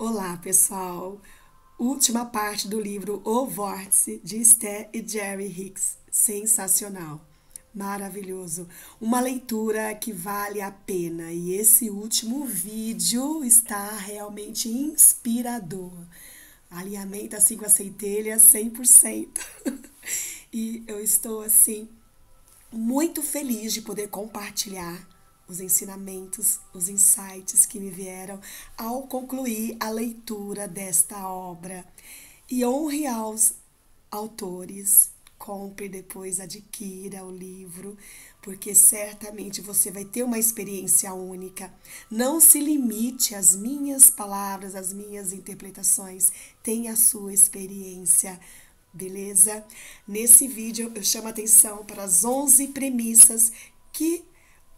Olá, pessoal! Última parte do livro O Vórtice de Esther e Jerry Hicks. Sensacional, maravilhoso, uma leitura que vale a pena e esse último vídeo está realmente inspirador. Alinhamento assim com a centelha 100%. e eu estou assim muito feliz de poder compartilhar os ensinamentos, os insights que me vieram ao concluir a leitura desta obra. E honre aos autores, compre depois, adquira o livro, porque certamente você vai ter uma experiência única. Não se limite às minhas palavras, às minhas interpretações, tenha a sua experiência. Beleza? Nesse vídeo eu chamo a atenção para as 11 premissas que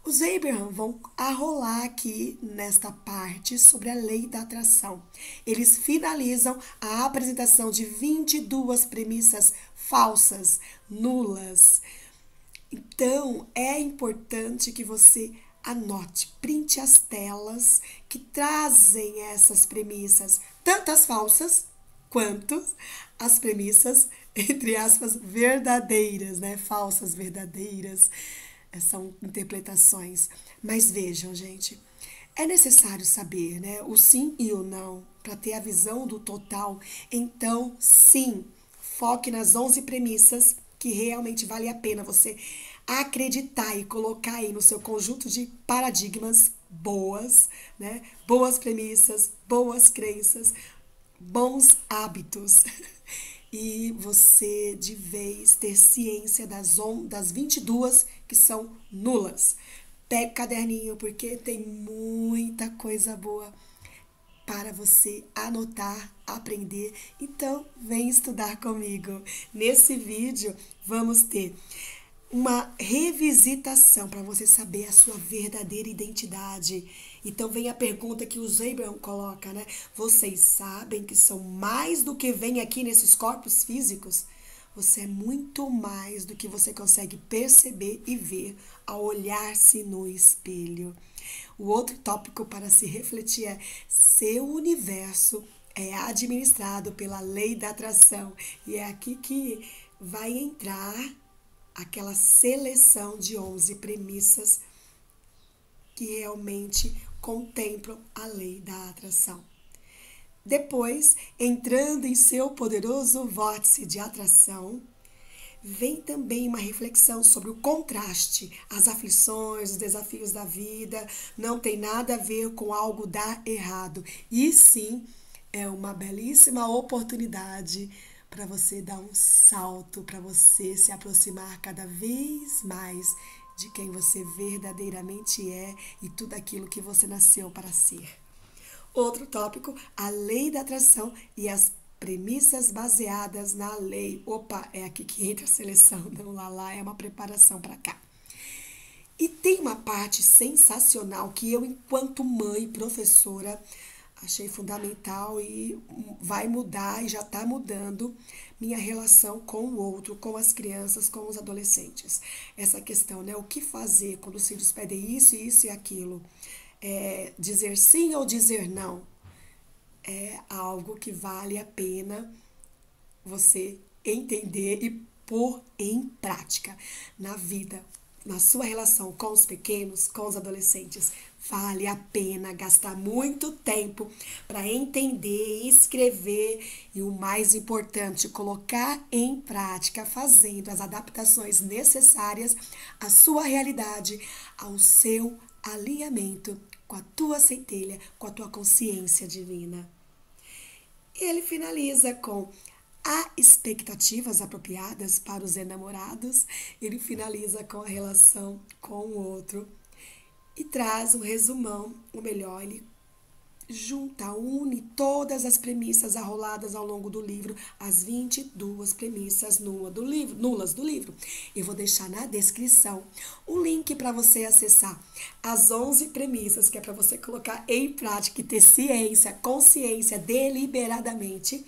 os Abraham vão arrolar aqui nesta parte sobre a lei da atração. Eles finalizam a apresentação de 22 premissas falsas, nulas. Então, é importante que você anote, printe as telas que trazem essas premissas, tanto as falsas quanto as premissas, entre aspas, verdadeiras, né? Falsas, verdadeiras. É, são interpretações. Mas vejam, gente, é necessário saber né, o sim e o não para ter a visão do total. Então, sim, foque nas 11 premissas que realmente vale a pena você acreditar e colocar aí no seu conjunto de paradigmas boas, né? Boas premissas, boas crenças, bons hábitos. e você de vez ter ciência das, on, das 22 que são nulas. Pegue caderninho porque tem muita coisa boa para você anotar, aprender. Então, vem estudar comigo. Nesse vídeo, vamos ter uma revisitação para você saber a sua verdadeira identidade. Então vem a pergunta que o Abraham coloca, né? Vocês sabem que são mais do que vem aqui nesses corpos físicos? Você é muito mais do que você consegue perceber e ver ao olhar-se no espelho. O outro tópico para se refletir é: seu universo é administrado pela lei da atração. E é aqui que vai entrar aquela seleção de 11 premissas que realmente contemplam a lei da atração. Depois, entrando em seu poderoso vórtice de atração, vem também uma reflexão sobre o contraste, as aflições, os desafios da vida, não tem nada a ver com algo dar errado, e sim é uma belíssima oportunidade para você dar um salto, para você se aproximar cada vez mais de quem você verdadeiramente é e tudo aquilo que você nasceu para ser. Outro tópico, a lei da atração e as premissas baseadas na lei. Opa, é aqui que entra a seleção, não lá lá é uma preparação para cá. E tem uma parte sensacional que eu, enquanto mãe, professora, achei fundamental e vai mudar e já está mudando minha relação com o outro, com as crianças, com os adolescentes. Essa questão, né? O que fazer quando os filhos pedem isso, isso e aquilo? É, dizer sim ou dizer não é algo que vale a pena você entender e pôr em prática na vida na sua relação com os pequenos, com os adolescentes, vale a pena gastar muito tempo para entender, escrever e o mais importante, colocar em prática, fazendo as adaptações necessárias à sua realidade, ao seu alinhamento com a tua centelha, com a tua consciência divina. Ele finaliza com Há expectativas apropriadas para os enamorados. Ele finaliza com a relação com o outro e traz um resumão, ou melhor, ele junta, une todas as premissas arroladas ao longo do livro, as 22 premissas nula do livro, nulas do livro. Eu vou deixar na descrição o link para você acessar as 11 premissas que é para você colocar em prática e ter ciência, consciência deliberadamente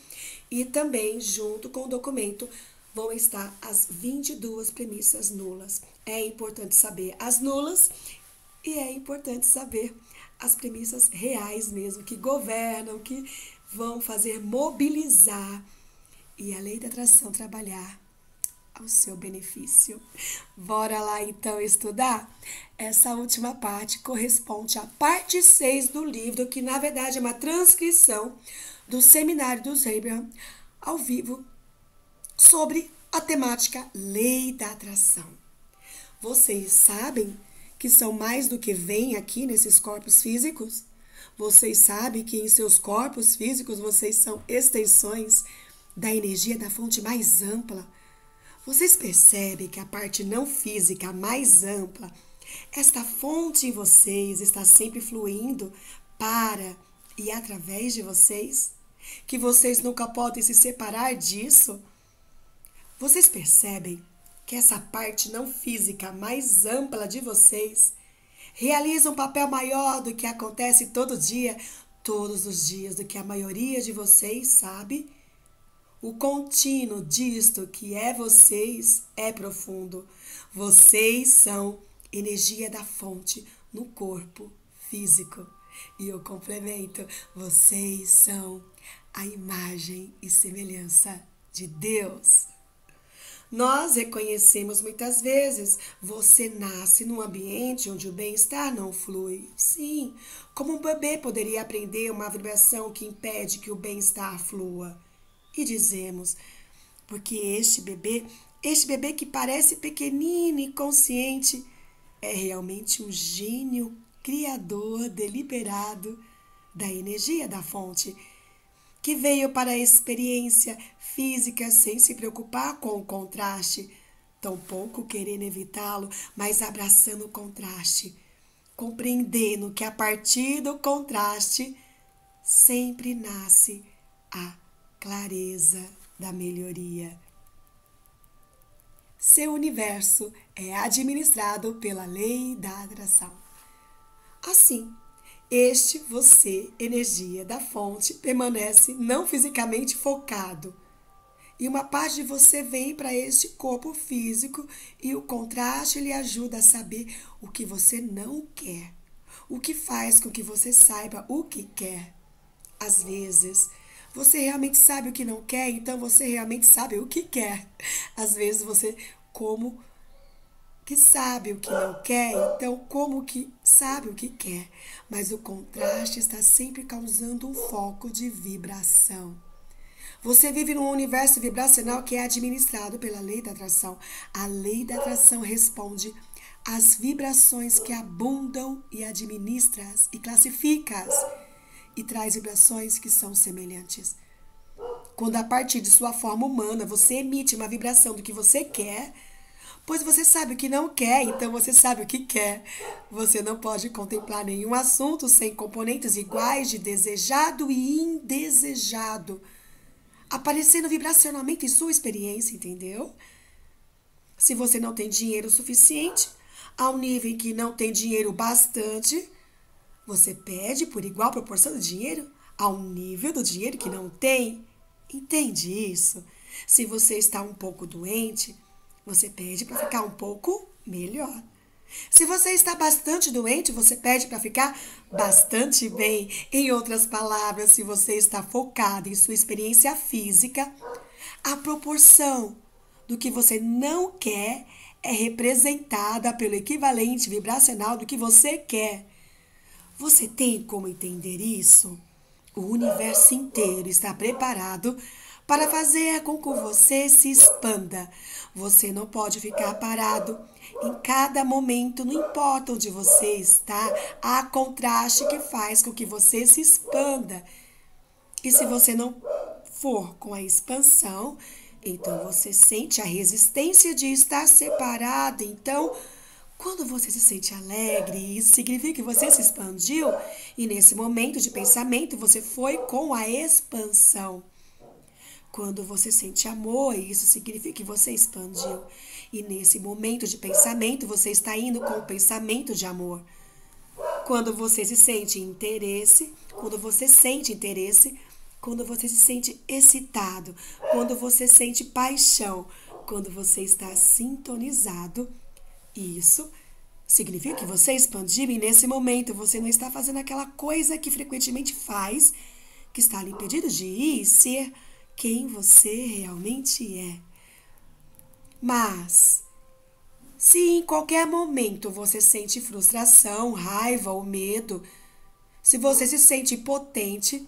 e também, junto com o documento, vão estar as 22 premissas nulas. É importante saber as nulas e é importante saber as premissas reais mesmo, que governam, que vão fazer mobilizar e a lei da atração trabalhar ao seu benefício. Bora lá então estudar? Essa última parte corresponde à parte 6 do livro, que na verdade é uma transcrição do seminário dos Abraham ao vivo sobre a temática Lei da Atração. Vocês sabem que são mais do que vêm aqui nesses corpos físicos? Vocês sabem que em seus corpos físicos vocês são extensões da energia da fonte mais ampla? Vocês percebem que a parte não física mais ampla, esta fonte em vocês está sempre fluindo para e através de vocês? Que vocês nunca podem se separar disso? Vocês percebem que essa parte não física mais ampla de vocês realiza um papel maior do que acontece todo dia, todos os dias, do que a maioria de vocês sabe? O contínuo disto que é vocês é profundo. Vocês são energia da fonte no corpo físico. E eu complemento: vocês são a imagem e semelhança de Deus. Nós reconhecemos muitas vezes, você nasce num ambiente onde o bem-estar não flui. Sim, como um bebê poderia aprender uma vibração que impede que o bem-estar flua. E dizemos, porque este bebê, este bebê que parece pequenino e consciente, é realmente um gênio criador deliberado da energia da fonte que veio para a experiência física sem se preocupar com o contraste, tampouco querendo evitá-lo, mas abraçando o contraste, compreendendo que a partir do contraste sempre nasce a clareza da melhoria. Seu universo é administrado pela lei da atração. Assim, este você, energia da fonte, permanece não fisicamente focado. E uma parte de você vem para este corpo físico e o contraste lhe ajuda a saber o que você não quer. O que faz com que você saiba o que quer. Às vezes, você realmente sabe o que não quer, então você realmente sabe o que quer. Às vezes você como que sabe o que não quer, então como que sabe o que quer, mas o contraste está sempre causando um foco de vibração. Você vive num universo vibracional que é administrado pela lei da atração. A lei da atração responde às vibrações que abundam e administra-as e classifica-as e traz vibrações que são semelhantes. Quando a partir de sua forma humana você emite uma vibração do que você quer, Pois você sabe o que não quer, então você sabe o que quer. Você não pode contemplar nenhum assunto sem componentes iguais de desejado e indesejado, aparecendo vibracionalmente em sua experiência, entendeu? Se você não tem dinheiro suficiente, ao nível em que não tem dinheiro bastante, você pede por igual proporção de dinheiro ao nível do dinheiro que não tem. Entende isso? Se você está um pouco doente, você pede para ficar um pouco melhor. Se você está bastante doente, você pede para ficar bastante bem. Em outras palavras, se você está focado em sua experiência física, a proporção do que você não quer é representada pelo equivalente vibracional do que você quer. Você tem como entender isso? O universo inteiro está preparado para fazer com que você se expanda. Você não pode ficar parado. Em cada momento, não importa onde você está, há contraste que faz com que você se expanda. E se você não for com a expansão, então você sente a resistência de estar separado. Então, quando você se sente alegre, isso significa que você se expandiu e nesse momento de pensamento você foi com a expansão. Quando você sente amor, isso significa que você expandiu. E nesse momento de pensamento, você está indo com o pensamento de amor. Quando você se sente interesse, quando você sente interesse, quando você se sente excitado, quando você sente paixão, quando você está sintonizado, isso Significa que você expandiu e nesse momento você não está fazendo aquela coisa que frequentemente faz, que está lhe impedindo de ir e ser quem você realmente é. Mas, se em qualquer momento você sente frustração, raiva ou medo, se você se sente impotente,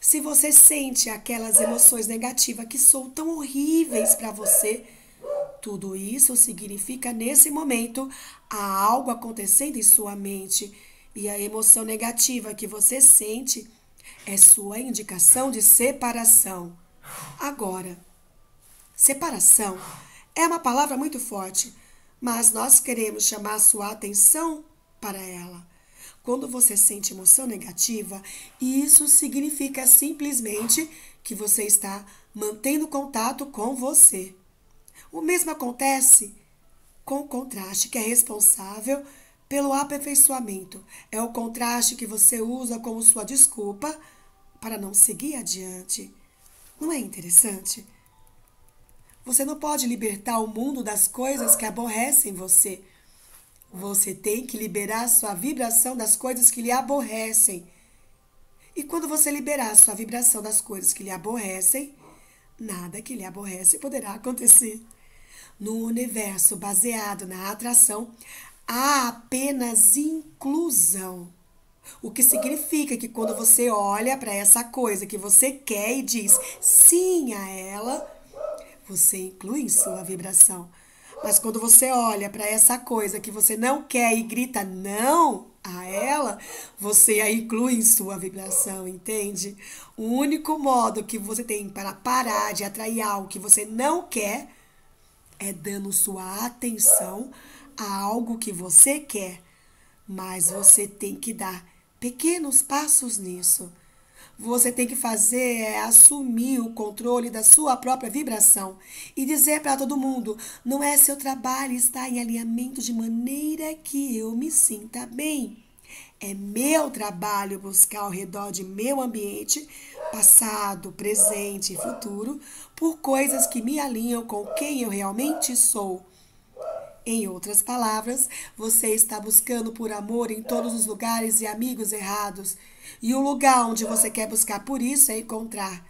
se você sente aquelas emoções negativas que são tão horríveis para você, tudo isso significa nesse momento há algo acontecendo em sua mente e a emoção negativa que você sente é sua indicação de separação. Agora, separação é uma palavra muito forte, mas nós queremos chamar sua atenção para ela. Quando você sente emoção negativa, isso significa simplesmente que você está mantendo contato com você. O mesmo acontece com o contraste, que é responsável pelo aperfeiçoamento. É o contraste que você usa como sua desculpa para não seguir adiante. Não é interessante? Você não pode libertar o mundo das coisas que aborrecem você. Você tem que liberar sua vibração das coisas que lhe aborrecem. E quando você liberar sua vibração das coisas que lhe aborrecem, nada que lhe aborrece poderá acontecer. No universo baseado na atração, há apenas inclusão. O que significa que quando você olha para essa coisa que você quer e diz sim a ela, você inclui em sua vibração. Mas quando você olha para essa coisa que você não quer e grita não a ela, você a inclui em sua vibração, entende? O único modo que você tem para parar de atrair algo que você não quer é dando sua atenção a algo que você quer. Mas você tem que dar pequenos passos nisso você tem que fazer é assumir o controle da sua própria vibração e dizer para todo mundo: não é seu trabalho estar em alinhamento de maneira que eu me sinta bem. É meu trabalho buscar ao redor de meu ambiente, passado, presente e futuro, por coisas que me alinham com quem eu realmente sou. Em outras palavras, você está buscando por amor em todos os lugares e amigos errados. E o lugar onde você quer buscar por isso é encontrar.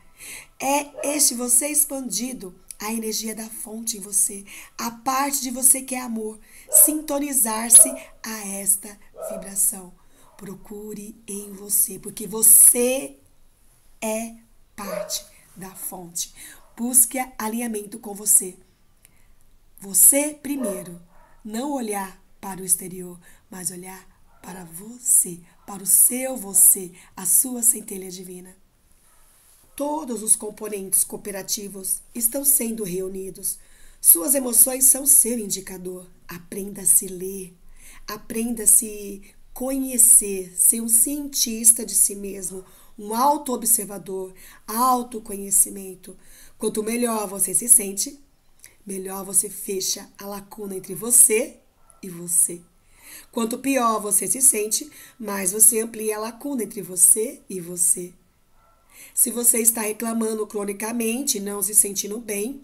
É este você expandido, a energia da fonte em você, a parte de você que é amor, sintonizar-se a esta vibração. Procure em você, porque você é parte da fonte. Busque alinhamento com você. Você primeiro não olhar para o exterior, mas olhar para você, para o seu você, a sua centelha divina. Todos os componentes cooperativos estão sendo reunidos. Suas emoções são seu indicador. Aprenda a se ler, aprenda a se conhecer, ser um cientista de si mesmo, um auto-observador, autoconhecimento. Quanto melhor você se sente, melhor você fecha a lacuna entre você e você. Quanto pior você se sente, mais você amplia a lacuna entre você e você. Se você está reclamando cronicamente, não se sentindo bem,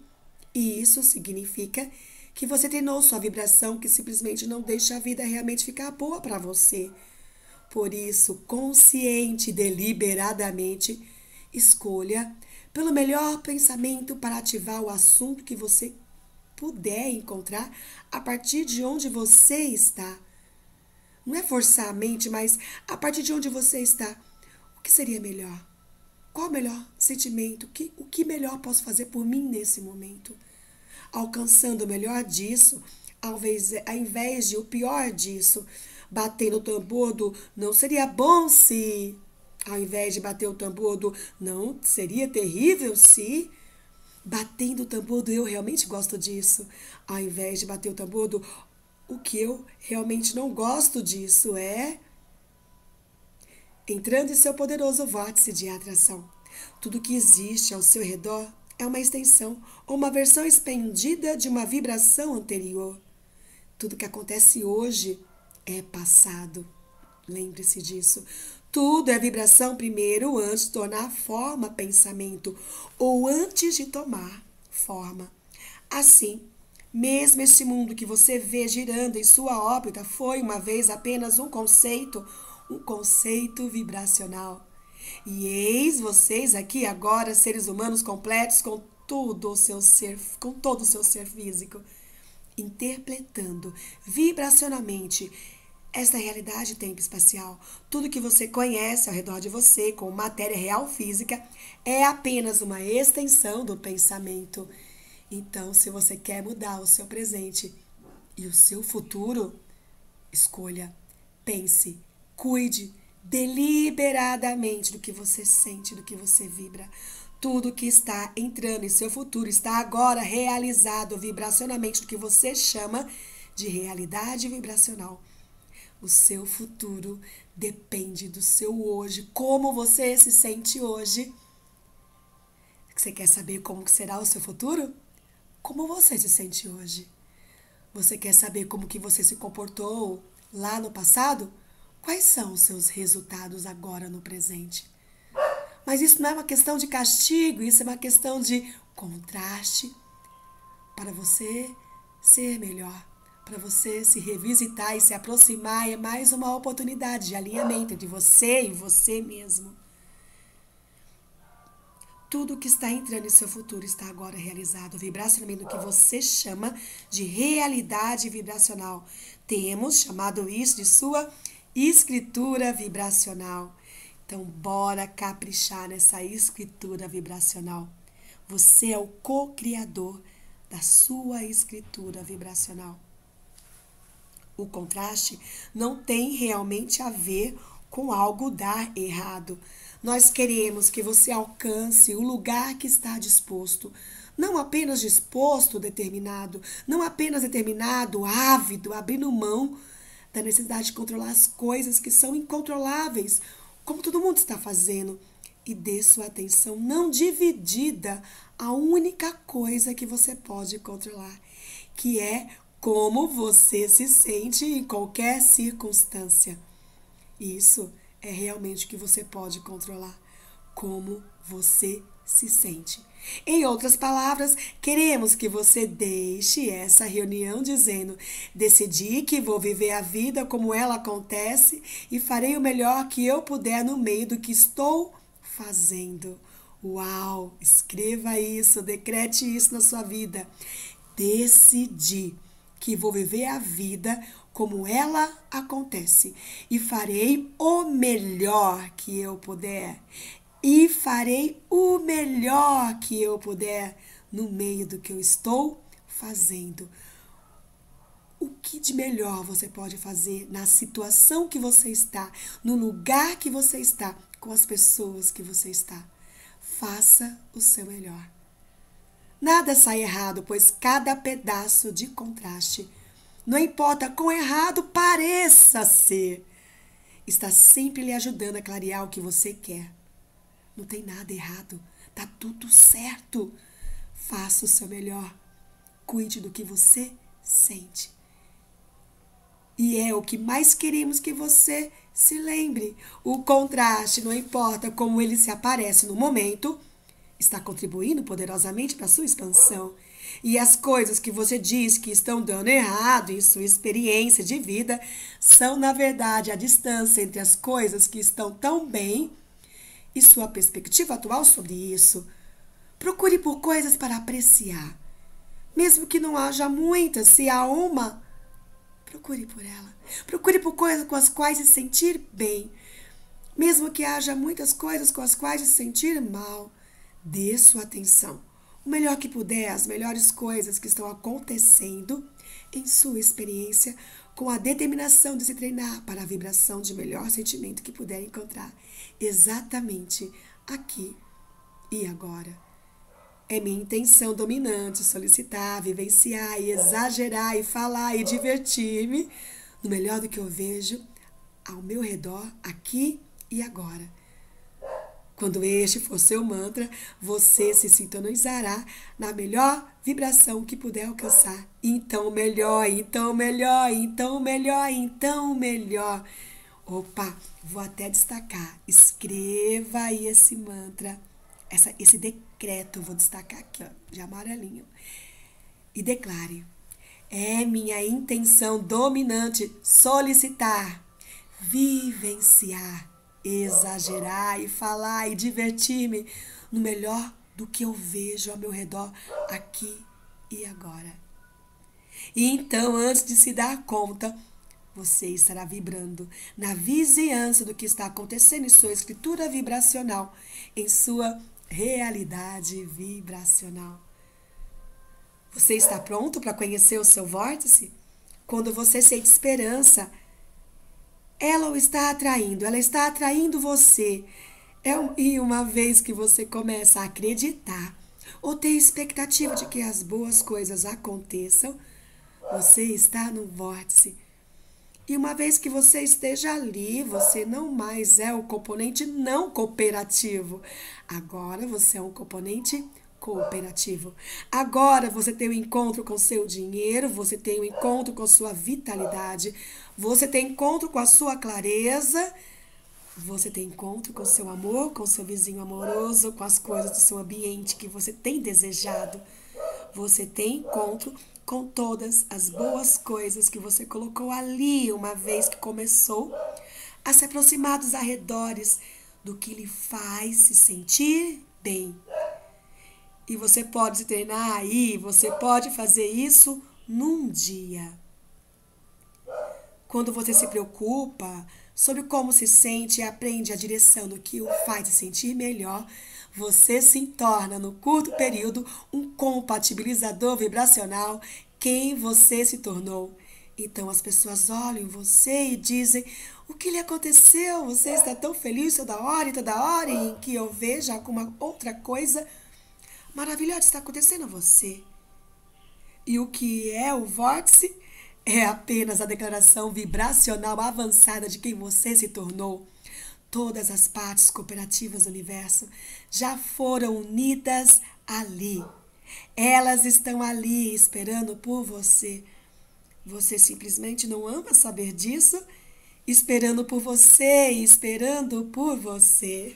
isso significa que você treinou sua vibração que simplesmente não deixa a vida realmente ficar boa para você. Por isso, consciente e deliberadamente, escolha pelo melhor pensamento para ativar o assunto que você puder encontrar a partir de onde você está. Não é forçar a mente, mas a partir de onde você está. O que seria melhor? Qual o melhor sentimento? O que, o que melhor posso fazer por mim nesse momento? Alcançando o melhor disso, ao invés, ao invés de o pior disso, bater no tambor do não seria bom se, ao invés de bater o tambor do não seria terrível se, batendo o tambor do eu realmente gosto disso, ao invés de bater o tambor do o que eu realmente não gosto disso é entrando em seu poderoso vórtice de atração. Tudo que existe ao seu redor é uma extensão ou uma versão expandida de uma vibração anterior. Tudo que acontece hoje é passado. Lembre-se disso. Tudo é vibração primeiro antes de tornar forma pensamento ou antes de tomar forma. Assim, Mesmo este mundo que você vê girando em sua órbita foi uma vez apenas um conceito, um conceito vibracional. E eis vocês aqui agora, seres humanos completos com todo o seu ser, com todo o seu ser físico, interpretando vibracionalmente esta realidade tempo espacial. Tudo que você conhece ao redor de você, com matéria real física, é apenas uma extensão do pensamento. Então, se você quer mudar o seu presente e o seu futuro, escolha, pense, cuide deliberadamente do que você sente, do que você vibra. Tudo que está entrando em seu futuro está agora realizado vibracionalmente do que você chama de realidade vibracional. O seu futuro depende do seu hoje, como você se sente hoje. Você quer saber como será o seu futuro? Como você se sente hoje? Você quer saber como que você se comportou lá no passado? Quais são os seus resultados agora no presente? Mas isso não é uma questão de castigo, isso é uma questão de contraste para você ser melhor para você se revisitar e se aproximar é mais uma oportunidade de alinhamento entre você e você mesmo. Tudo que está entrando em seu futuro está agora realizado vibracionalmente no que você chama de realidade vibracional. Temos chamado isso de sua escritura vibracional. Então, bora caprichar nessa escritura vibracional. Você é o co-criador da sua escritura vibracional. O contraste não tem realmente a ver com algo dar errado. Nós queremos que você alcance o lugar que está disposto. Não apenas disposto, determinado, não apenas determinado, ávido, abrindo mão da necessidade de controlar as coisas que são incontroláveis, como todo mundo está fazendo, e dê sua atenção não dividida à única coisa que você pode controlar, que é como você se sente em qualquer circunstância. Isso é realmente o que você pode controlar. Como você se sente. Em outras palavras, queremos que você deixe essa reunião dizendo: decidi que vou viver a vida como ela acontece e farei o melhor que eu puder no meio do que estou fazendo. Uau! Escreva isso, decrete isso na sua vida. Decidi que vou viver a vida como ela acontece e farei o melhor que eu puder. E farei o melhor que eu puder no meio do que eu estou fazendo. O que de melhor você pode fazer na situação que você está, no lugar que você está, com as pessoas que você está? Faça o seu melhor. Nada sai errado, pois cada pedaço de contraste, não importa quão errado pareça ser, está sempre lhe ajudando a clarear o que você quer. Não tem nada errado, tá tudo certo. Faça o seu melhor. Cuide do que você sente. E é o que mais queremos que você se lembre. O contraste, não importa como ele se aparece no momento, está contribuindo poderosamente para a sua expansão. E as coisas que você diz que estão dando errado em sua experiência de vida são, na verdade, a distância entre as coisas que estão tão bem e sua perspectiva atual sobre isso. Procure por coisas para apreciar. Mesmo que não haja muitas, se há uma, procure por ela. Procure por coisas com as quais se sentir bem. Mesmo que haja muitas coisas com as quais se sentir mal. Dê sua atenção, o melhor que puder, às melhores coisas que estão acontecendo em sua experiência, com a determinação de se treinar para a vibração de melhor sentimento que puder encontrar, exatamente aqui e agora. É minha intenção dominante solicitar, vivenciar e exagerar e falar e divertir-me no melhor do que eu vejo ao meu redor, aqui e agora quando este for seu mantra, você se sintonizará na melhor vibração que puder alcançar. Então melhor, então melhor, então melhor, então melhor. Opa, vou até destacar. Escreva aí esse mantra, essa, esse decreto, vou destacar aqui, ó, de amarelinho. E declare: É minha intenção dominante solicitar, vivenciar, exagerar e falar e divertir-me no melhor do que eu vejo ao meu redor aqui e agora. E então, antes de se dar conta, você estará vibrando na vizinhança do que está acontecendo em sua escritura vibracional, em sua realidade vibracional. Você está pronto para conhecer o seu vórtice? Quando você sente esperança, ela o está atraindo, ela está atraindo você. É, e uma vez que você começa a acreditar ou ter expectativa de que as boas coisas aconteçam, você está no vórtice. E uma vez que você esteja ali, você não mais é o componente não cooperativo. Agora você é um componente cooperativo. Agora você tem o um encontro com seu dinheiro, você tem o um encontro com sua vitalidade, você tem encontro com a sua clareza, você tem encontro com seu amor, com seu vizinho amoroso, com as coisas do seu ambiente que você tem desejado. Você tem encontro com todas as boas coisas que você colocou ali uma vez que começou a se aproximar dos arredores do que lhe faz se sentir bem. E você pode se treinar aí, você pode fazer isso num dia. Quando você se preocupa sobre como se sente e aprende a direção do que o faz se sentir melhor, você se torna, no curto período, um compatibilizador vibracional quem você se tornou. Então as pessoas olham você e dizem: O que lhe aconteceu? Você está tão feliz toda hora e toda hora em que eu veja alguma outra coisa maravilhosa está acontecendo a você. E o que é o vórtice? É apenas a declaração vibracional avançada de quem você se tornou. Todas as partes cooperativas do universo já foram unidas ali. Elas estão ali esperando por você. Você simplesmente não ama saber disso? Esperando por você, esperando por você.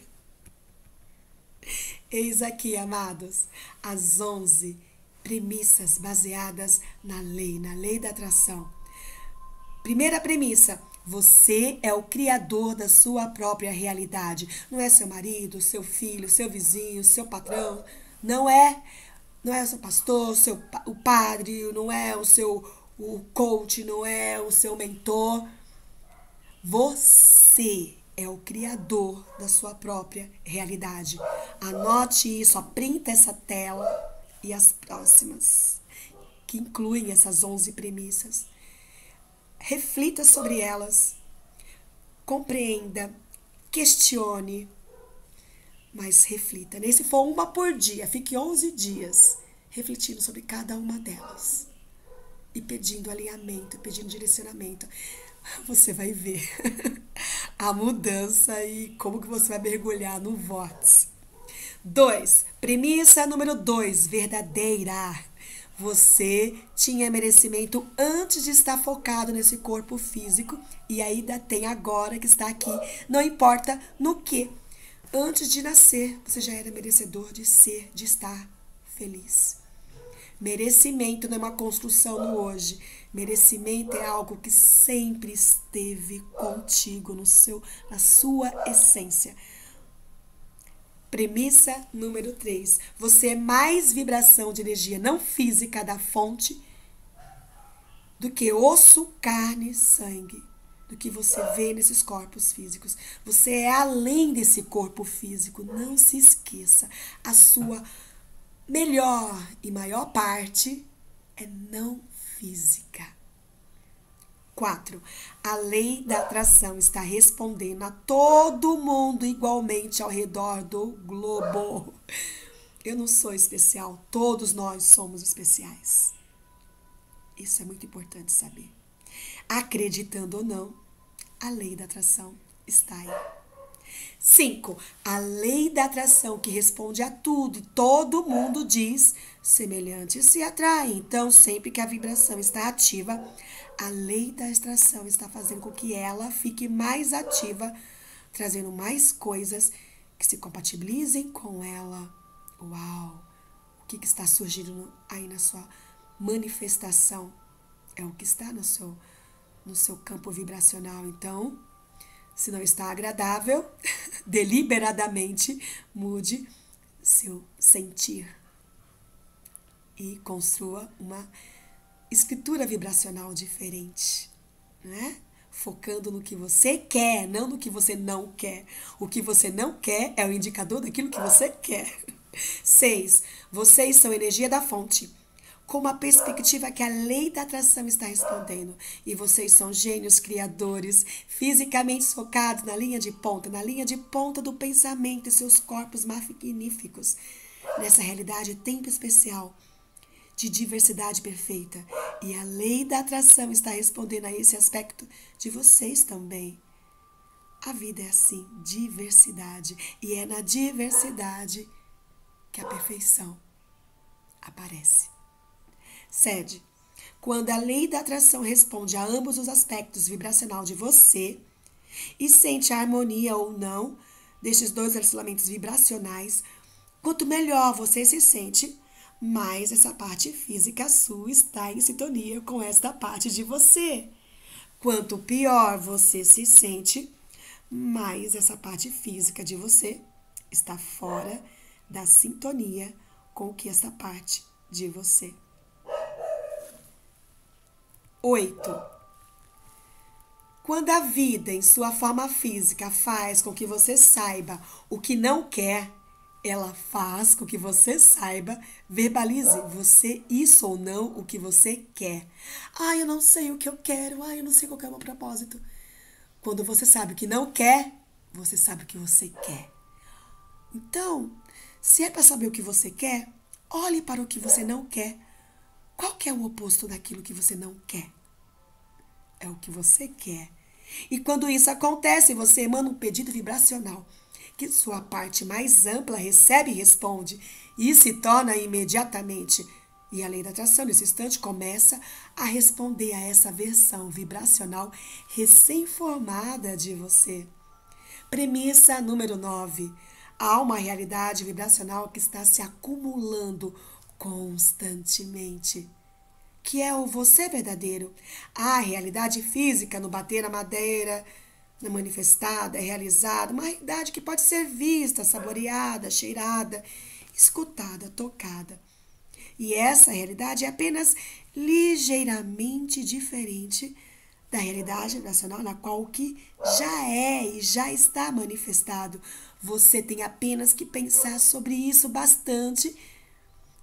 Eis aqui, amados, as 11 premissas baseadas na lei, na lei da atração. Primeira premissa: você é o criador da sua própria realidade. Não é seu marido, seu filho, seu vizinho, seu patrão. Não é. Não é o seu pastor, seu, o padre, não é o seu o coach, não é o seu mentor. Você é o criador da sua própria realidade. Anote isso, printa essa tela e as próximas, que incluem essas 11 premissas. Reflita sobre elas, compreenda, questione, mas reflita. Nem se for uma por dia, fique 11 dias refletindo sobre cada uma delas e pedindo alinhamento, pedindo direcionamento. Você vai ver a mudança e como que você vai mergulhar no vórtice. 2. Premissa número 2, verdadeira. Você tinha merecimento antes de estar focado nesse corpo físico e ainda tem agora que está aqui. Não importa no que. Antes de nascer, você já era merecedor de ser, de estar feliz. Merecimento não é uma construção no hoje. Merecimento é algo que sempre esteve contigo no seu, na sua essência. Premissa número 3. Você é mais vibração de energia não física da fonte do que osso, carne, sangue, do que você vê nesses corpos físicos. Você é além desse corpo físico. Não se esqueça. A sua melhor e maior parte é não física. 4. A lei da atração está respondendo a todo mundo igualmente ao redor do globo. Eu não sou especial, todos nós somos especiais. Isso é muito importante saber. Acreditando ou não, a lei da atração está aí. 5. A lei da atração que responde a tudo e todo mundo diz semelhante se atrai. Então, sempre que a vibração está ativa, a lei da extração está fazendo com que ela fique mais ativa, trazendo mais coisas que se compatibilizem com ela. Uau! O que, está surgindo aí na sua manifestação é o que está no seu, no seu campo vibracional. Então, se não está agradável, deliberadamente mude seu sentir e construa uma escritura vibracional diferente, né? Focando no que você quer, não no que você não quer. O que você não quer é o indicador daquilo que você quer. Seis, vocês são energia da fonte com uma perspectiva que a lei da atração está respondendo. E vocês são gênios criadores, fisicamente focados na linha de ponta, na linha de ponta do pensamento e seus corpos magníficos. Nessa realidade, tempo especial de diversidade perfeita. E a lei da atração está respondendo a esse aspecto de vocês também. A vida é assim, diversidade. E é na diversidade que a perfeição aparece. Sede. Quando a lei da atração responde a ambos os aspectos vibracional de você e sente a harmonia ou não destes dois relacionamentos vibracionais, quanto melhor você se sente, mais essa parte física sua está em sintonia com esta parte de você. Quanto pior você se sente, mais essa parte física de você está fora da sintonia com o que essa parte de você 8. Quando a vida, em sua forma física, faz com que você saiba o que não quer, ela faz com que você saiba, verbalize você isso ou não o que você quer. Ah, eu não sei o que eu quero. Ah, eu não sei qual é o meu propósito. Quando você sabe que não quer, você sabe o que você quer. Então, se é para saber o que você quer, olhe para o que você não quer qual que é o oposto daquilo que você não quer? É o que você quer. E quando isso acontece, você emana um pedido vibracional que sua parte mais ampla recebe e responde e se torna imediatamente. E a lei da atração, nesse instante, começa a responder a essa versão vibracional recém-formada de você. Premissa número 9. Há uma realidade vibracional que está se acumulando constantemente, que é o você verdadeiro. A realidade física no bater na madeira, na manifestada, é realizada, uma realidade que pode ser vista, saboreada, cheirada, escutada, tocada. E essa realidade é apenas ligeiramente diferente da realidade nacional na qual o que já é e já está manifestado. Você tem apenas que pensar sobre isso bastante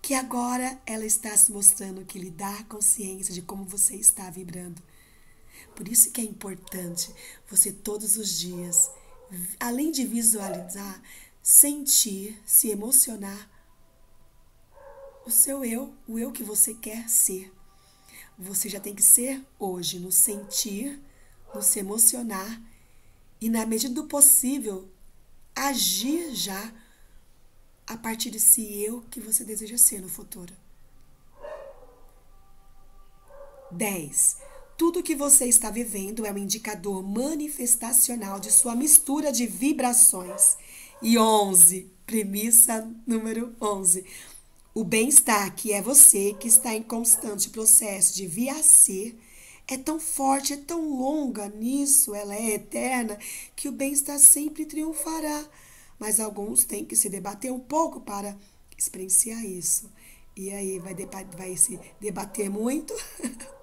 que agora ela está se mostrando que lhe dá consciência de como você está vibrando. Por isso que é importante você todos os dias, além de visualizar, sentir, se emocionar o seu eu, o eu que você quer ser. Você já tem que ser hoje no sentir, no se emocionar e na medida do possível agir já a partir desse eu que você deseja ser no futuro. 10. Tudo que você está vivendo é um indicador manifestacional de sua mistura de vibrações. E 11. Premissa número 11. O bem-estar, que é você, que está em constante processo de vir a ser, é tão forte, é tão longa nisso, ela é eterna, que o bem-estar sempre triunfará mas alguns têm que se debater um pouco para experienciar isso. E aí vai, vai se debater muito.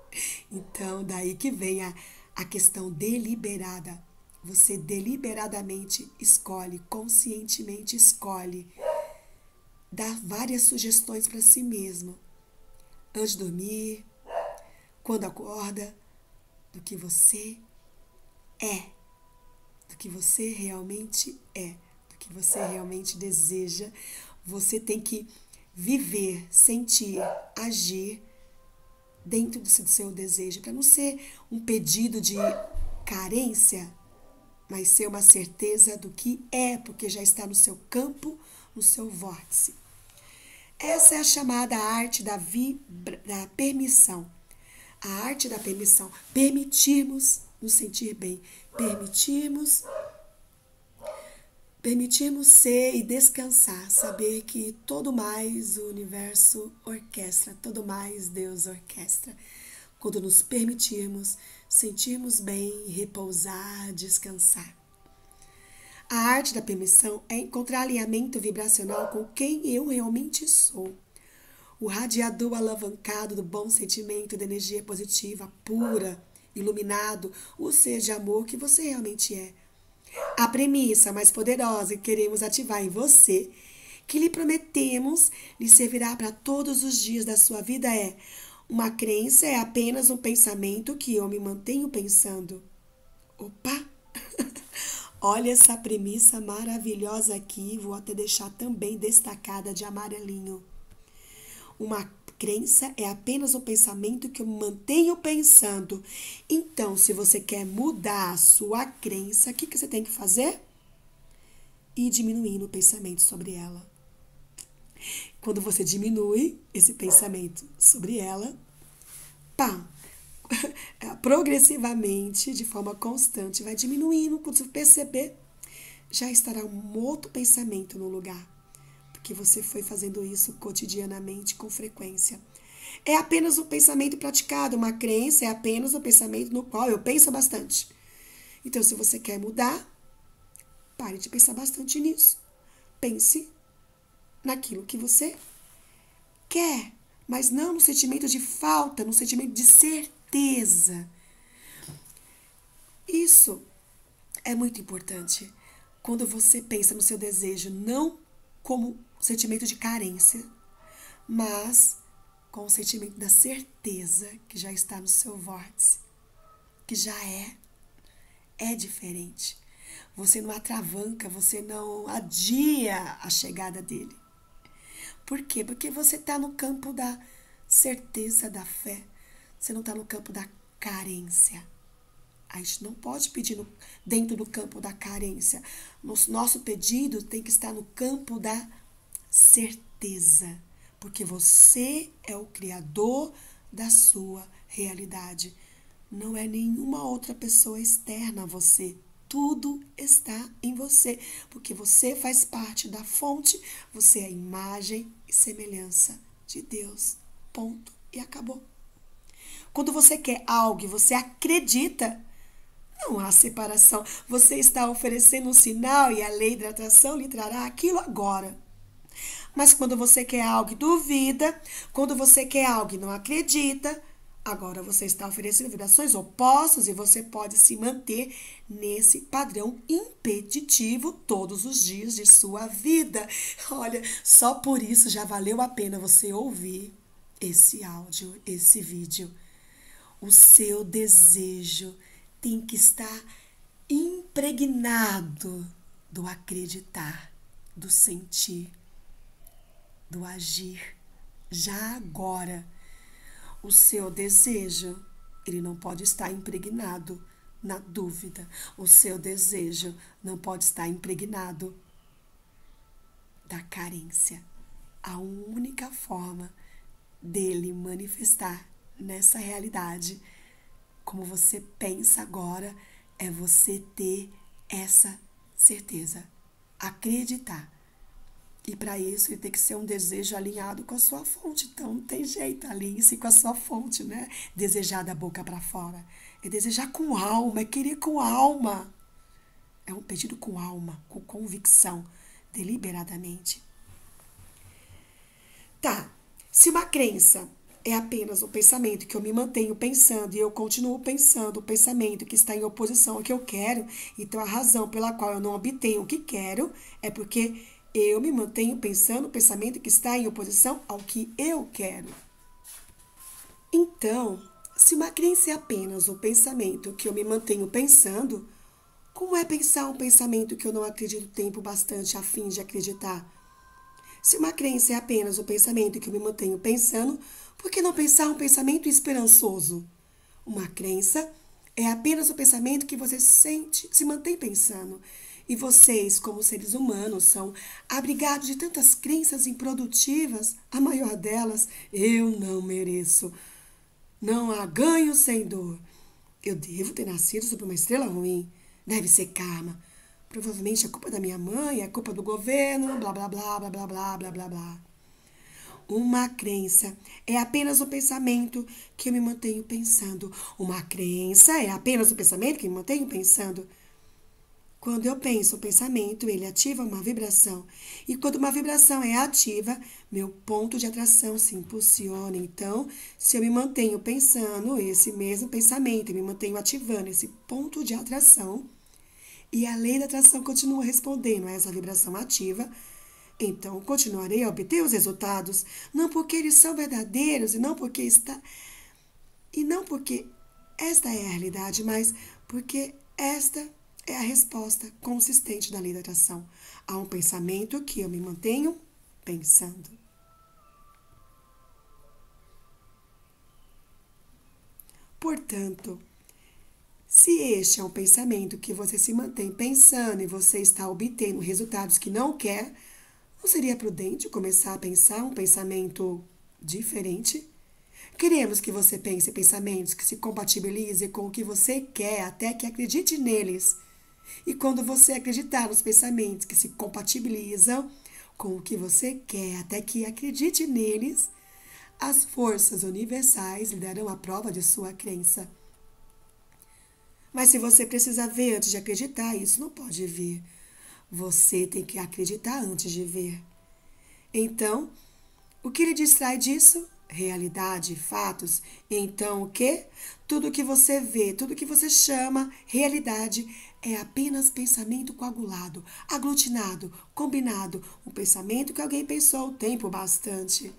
então, daí que vem a, a questão deliberada. Você deliberadamente escolhe, conscientemente escolhe, dar várias sugestões para si mesmo. Antes de dormir, quando acorda, do que você é, do que você realmente é que você realmente deseja, você tem que viver, sentir, agir dentro do seu desejo, para não ser um pedido de carência, mas ser uma certeza do que é, porque já está no seu campo, no seu vórtice. Essa é a chamada arte da, vibra, da permissão. A arte da permissão. Permitirmos nos sentir bem. Permitirmos Permitirmos ser e descansar, saber que todo mais o universo orquestra, todo mais Deus orquestra. quando nos permitirmos sentirmos bem, repousar, descansar. A arte da permissão é encontrar alinhamento vibracional com quem eu realmente sou. O radiador alavancado do bom sentimento, da energia positiva, pura, iluminado, o ser de amor que você realmente é. A premissa mais poderosa que queremos ativar em você, que lhe prometemos lhe servirá para todos os dias da sua vida é: uma crença é apenas um pensamento que eu me mantenho pensando. Opa! Olha essa premissa maravilhosa aqui, vou até deixar também destacada de amarelinho. Uma crença é apenas um pensamento que eu mantenho pensando. Então, se você quer mudar a sua crença, o que, que você tem que fazer? Ir diminuindo o pensamento sobre ela. Quando você diminui esse pensamento sobre ela, pá, progressivamente, de forma constante, vai diminuindo. Quando você perceber, já estará um outro pensamento no lugar, porque você foi fazendo isso cotidianamente com frequência. É apenas um pensamento praticado, uma crença é apenas um pensamento no qual eu penso bastante. Então, se você quer mudar, pare de pensar bastante nisso. Pense naquilo que você quer, mas não no sentimento de falta, no sentimento de certeza. Isso é muito importante quando você pensa no seu desejo não como sentimento de carência, mas com o sentimento da certeza que já está no seu vórtice, que já é, é diferente. Você não atravanca, você não adia a chegada dele. Por quê? Porque você está no campo da certeza da fé. Você não está no campo da carência. A gente não pode pedir no, dentro do campo da carência. Nosso, nosso pedido tem que estar no campo da certeza. Porque você é o criador da sua realidade. Não é nenhuma outra pessoa externa a você. Tudo está em você. Porque você faz parte da fonte. Você é a imagem e semelhança de Deus. Ponto. E acabou. Quando você quer algo e você acredita, não há separação. Você está oferecendo um sinal e a lei da atração lhe trará aquilo agora. Mas quando você quer algo e duvida, quando você quer algo e não acredita, agora você está oferecendo vibrações opostas e você pode se manter nesse padrão impeditivo todos os dias de sua vida. Olha, só por isso já valeu a pena você ouvir esse áudio, esse vídeo o seu desejo tem que estar impregnado do acreditar, do sentir, do agir. Já agora, o seu desejo, ele não pode estar impregnado na dúvida. O seu desejo não pode estar impregnado da carência. A única forma dele manifestar nessa realidade. Como você pensa agora é você ter essa certeza, acreditar. E para isso ele tem que ser um desejo alinhado com a sua fonte. Então não tem jeito, alinhe-se com a sua fonte, né? Desejar da boca para fora. É desejar com alma, é querer com alma. É um pedido com alma, com convicção, deliberadamente. Tá, se uma crença é apenas o pensamento que eu me mantenho pensando e eu continuo pensando o pensamento que está em oposição ao que eu quero, então a razão pela qual eu não obtenho o que quero é porque eu me mantenho pensando o pensamento que está em oposição ao que eu quero. Então, se uma crença é apenas o pensamento que eu me mantenho pensando, como é pensar um pensamento que eu não acredito tempo bastante a fim de acreditar? Se uma crença é apenas o pensamento que eu me mantenho pensando, por que não pensar um pensamento esperançoso? Uma crença é apenas o pensamento que você sente, se mantém pensando. E vocês, como seres humanos, são abrigados de tantas crenças improdutivas, a maior delas, eu não mereço. Não há ganho sem dor. Eu devo ter nascido sob uma estrela ruim. Deve ser karma. Provavelmente é culpa da minha mãe, é culpa do governo, blá blá blá blá blá blá blá blá blá. Uma crença é apenas um pensamento que eu me mantenho pensando. Uma crença é apenas um pensamento que eu me mantenho pensando. Quando eu penso o pensamento, ele ativa uma vibração. E quando uma vibração é ativa, meu ponto de atração se impulsiona. Então, se eu me mantenho pensando esse mesmo pensamento, me mantenho ativando esse ponto de atração, e a lei da atração continua respondendo a essa vibração ativa, então continuarei a obter os resultados, não porque eles são verdadeiros e não porque está e não porque esta é a realidade, mas porque esta é a resposta consistente da lei da atração a um pensamento que eu me mantenho pensando. Portanto, se este é um pensamento que você se mantém pensando e você está obtendo resultados que não quer, não seria prudente começar a pensar um pensamento diferente? Queremos que você pense pensamentos que se compatibilizem com o que você quer, até que acredite neles e quando você acreditar nos pensamentos que se compatibilizam com o que você quer, até que acredite neles, as forças universais lhe darão a prova de sua crença. Mas se você precisa ver antes de acreditar, isso não pode vir. Você tem que acreditar antes de ver. Então, o que lhe distrai disso? realidade, fatos, então o que? Tudo que você vê, tudo que você chama realidade é apenas pensamento coagulado, aglutinado, combinado, um pensamento que alguém pensou o tempo bastante.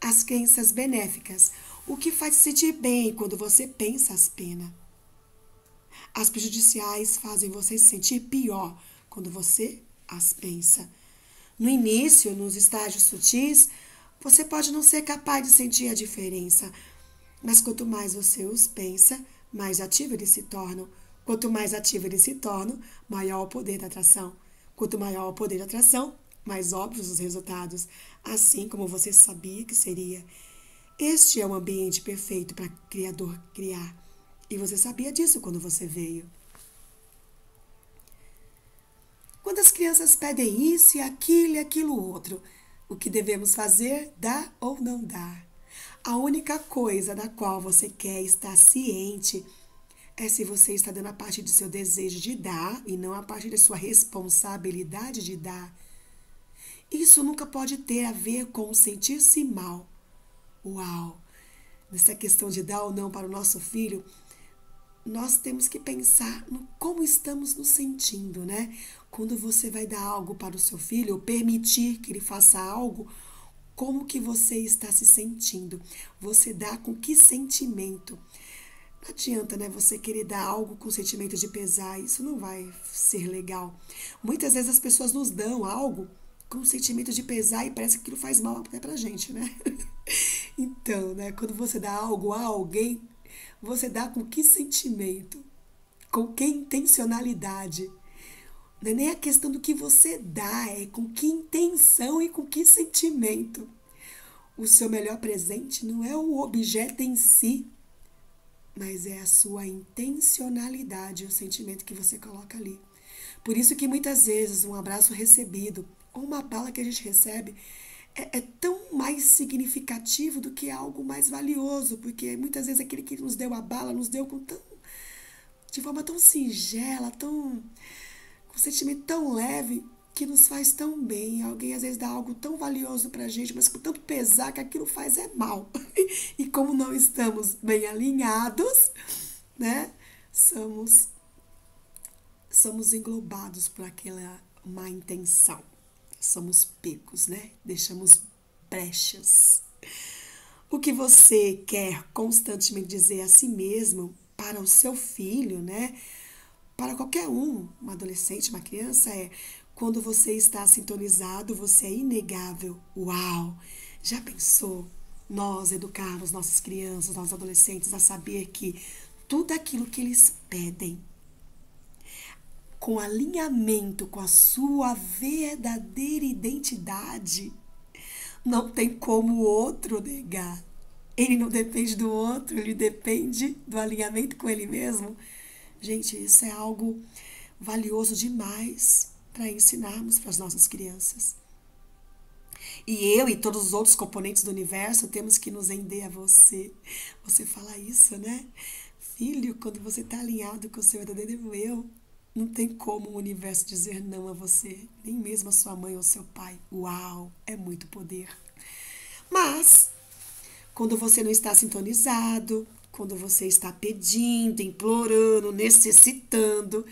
As crenças benéficas, o que faz sentir bem quando você pensa as pena. As prejudiciais fazem você se sentir pior quando você as pensa. No início, nos estágios sutis, você pode não ser capaz de sentir a diferença, mas quanto mais você os pensa, mais ativo eles se tornam. Quanto mais ativo eles se tornam, maior o poder da atração. Quanto maior o poder da atração, mais óbvios os resultados, assim como você sabia que seria. Este é o ambiente perfeito para Criador criar. E você sabia disso quando você veio. Quando as crianças pedem isso e aquilo e aquilo outro, o que devemos fazer, dá ou não dá. A única coisa da qual você quer estar ciente é se você está dando a parte do seu desejo de dar e não a parte da sua responsabilidade de dar. Isso nunca pode ter a ver com sentir-se mal. Uau! Nessa questão de dar ou não para o nosso filho, nós temos que pensar no como estamos nos sentindo, né? Quando você vai dar algo para o seu filho ou permitir que ele faça algo, como que você está se sentindo? Você dá com que sentimento? Não adianta, né, você querer dar algo com sentimento de pesar, isso não vai ser legal. Muitas vezes as pessoas nos dão algo com sentimento de pesar e parece que aquilo faz mal até pra gente, né? então, né, quando você dá algo a alguém, você dá com que sentimento? Com que intencionalidade? Não é nem a questão do que você dá, é com que intenção e com que sentimento. O seu melhor presente não é o objeto em si, mas é a sua intencionalidade, o sentimento que você coloca ali. Por isso que muitas vezes um abraço recebido ou uma bala que a gente recebe é, é, tão mais significativo do que algo mais valioso, porque muitas vezes aquele que nos deu a bala nos deu com tão, de forma tão singela, tão com um sentimento tão leve que nos faz tão bem. Alguém às vezes dá algo tão valioso pra gente, mas com tanto pesar que aquilo faz é mal. e como não estamos bem alinhados, né? Somos somos englobados por aquela má intenção somos pecos, né? Deixamos brechas. O que você quer constantemente dizer a si mesmo para o seu filho, né? Para qualquer um, um adolescente, uma criança, é quando você está sintonizado, você é inegável. Uau! Já pensou? Nós educarmos nossas crianças, nossos adolescentes a saber que tudo aquilo que eles pedem com alinhamento com a sua verdadeira identidade, não tem como o outro negar. Ele não depende do outro, ele depende do alinhamento com ele mesmo. Gente, isso é algo valioso demais para ensinarmos para as nossas crianças. E eu e todos os outros componentes do universo temos que nos render a você. Você fala isso, né? Filho, quando você está alinhado com o seu verdadeiro eu, não tem como o universo dizer não a você, nem mesmo a sua mãe ou seu pai. Uau, é muito poder. Mas, quando você não está sintonizado, quando você está pedindo, implorando, necessitando,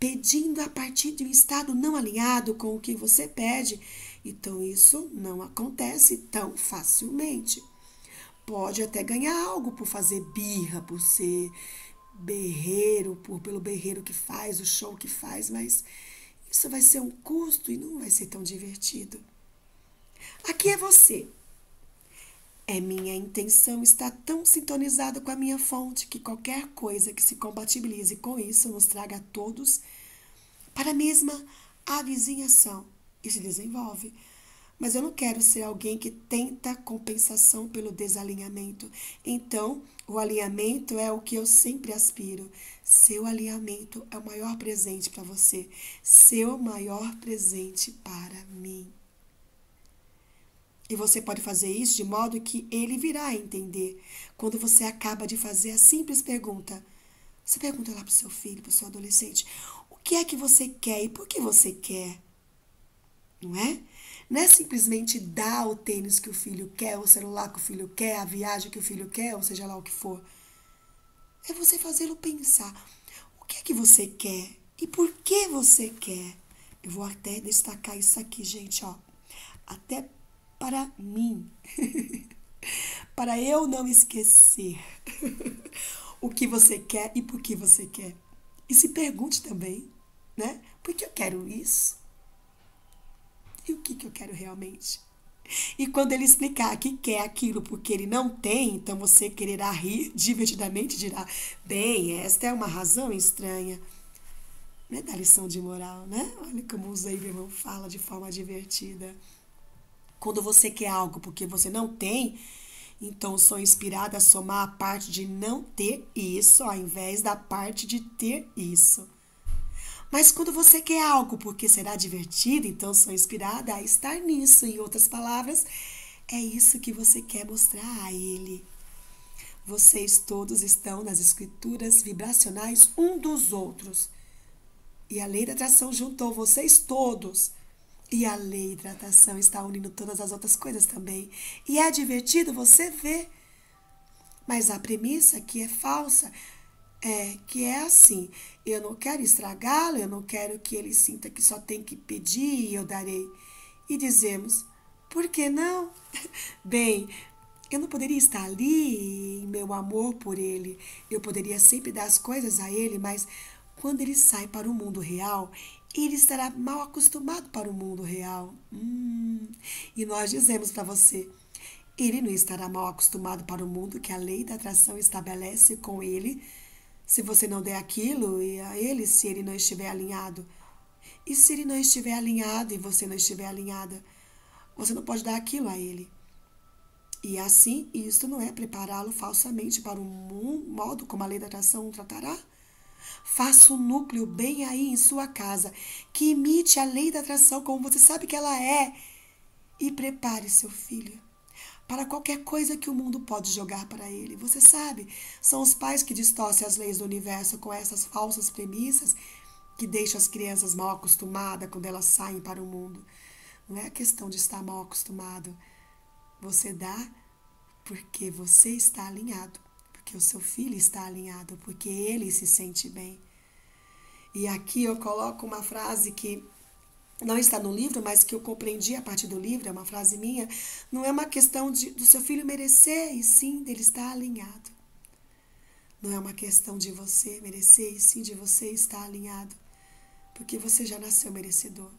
pedindo a partir de um estado não alinhado com o que você pede, então isso não acontece tão facilmente. Pode até ganhar algo por fazer birra, por ser berreiro, por, pelo berreiro que faz, o show que faz, mas isso vai ser um custo e não vai ser tão divertido. Aqui é você. É minha intenção estar tão sintonizada com a minha fonte que qualquer coisa que se compatibilize com isso nos traga a todos para a mesma avizinhação e se desenvolve. Mas eu não quero ser alguém que tenta compensação pelo desalinhamento. Então, o alinhamento é o que eu sempre aspiro. Seu alinhamento é o maior presente para você. Seu maior presente para mim. E você pode fazer isso de modo que ele virá a entender. Quando você acaba de fazer a simples pergunta, você pergunta lá para o seu filho, para o seu adolescente: o que é que você quer e por que você quer? Não é? Não é simplesmente dar o tênis que o filho quer, o celular que o filho quer, a viagem que o filho quer, ou seja lá o que for. É você fazê-lo pensar. O que é que você quer? E por que você quer? Eu vou até destacar isso aqui, gente, ó. Até para mim. para eu não esquecer o que você quer e por que você quer. E se pergunte também, né? Por que eu quero isso? E o que, que eu quero realmente? E quando ele explicar que quer aquilo porque ele não tem, então você quererá rir divertidamente e dirá: bem, esta é uma razão estranha. Não é da lição de moral, né? Olha como o Zeiberman fala de forma divertida. Quando você quer algo porque você não tem, então sou inspirada a somar a parte de não ter isso ao invés da parte de ter isso. Mas quando você quer algo porque será divertido, então sou inspirada a estar nisso. Em outras palavras, é isso que você quer mostrar a ele. Vocês todos estão nas escrituras vibracionais um dos outros. E a lei da atração juntou vocês todos. E a lei da atração está unindo todas as outras coisas também. E é divertido você ver. Mas a premissa que é falsa é, que é assim: eu não quero estragá-lo, eu não quero que ele sinta que só tem que pedir e eu darei. E dizemos: por que não? Bem, eu não poderia estar ali em meu amor por ele. Eu poderia sempre dar as coisas a ele, mas quando ele sai para o mundo real, ele estará mal acostumado para o mundo real. Hum, e nós dizemos para você: ele não estará mal acostumado para o mundo que a lei da atração estabelece com ele se você não der aquilo e a ele se ele não estiver alinhado. E se ele não estiver alinhado e você não estiver alinhada, você não pode dar aquilo a ele. E assim, isto não é prepará-lo falsamente para um modo como a lei da atração o tratará? Faça um núcleo bem aí em sua casa, que imite a lei da atração como você sabe que ela é, e prepare seu filho para qualquer coisa que o mundo pode jogar para ele. Você sabe, são os pais que distorcem as leis do universo com essas falsas premissas que deixam as crianças mal acostumadas quando elas saem para o mundo. Não é a questão de estar mal acostumado. Você dá porque você está alinhado, porque o seu filho está alinhado, porque ele se sente bem. E aqui eu coloco uma frase que não está no livro, mas que eu compreendi a partir do livro, é uma frase minha, não é uma questão de, do seu filho merecer, e sim dele estar alinhado. Não é uma questão de você merecer, e sim de você estar alinhado, porque você já nasceu merecedor.